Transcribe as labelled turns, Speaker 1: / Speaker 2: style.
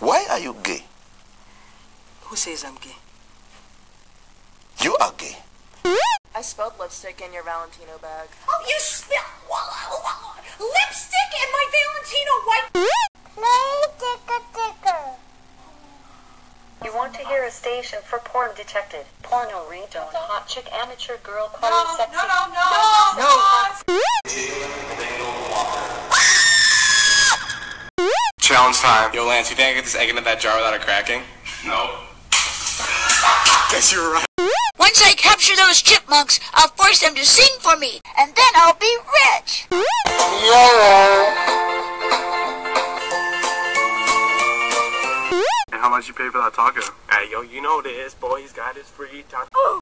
Speaker 1: Why are you gay?
Speaker 2: Who says I'm gay?
Speaker 1: You are gay.
Speaker 3: I spilled lipstick in your Valentino bag.
Speaker 4: Oh, you spilled lipstick in my Valentino white.
Speaker 5: Play ticker ticker.
Speaker 6: You want to hear a station for porn detected. Porno ringtone. Hot chick amateur girl
Speaker 4: No,
Speaker 6: calling
Speaker 4: no,
Speaker 6: sexy.
Speaker 4: no, no,
Speaker 7: Challenge time. Yo, Lance, you think I get this egg into that jar without it cracking? No. Guess you're right.
Speaker 5: Once I capture those chipmunks, I'll force them to sing for me, and then I'll be rich.
Speaker 7: And how much you pay for that taco? Hey, yo, you know this. Boy, he's got his free taco.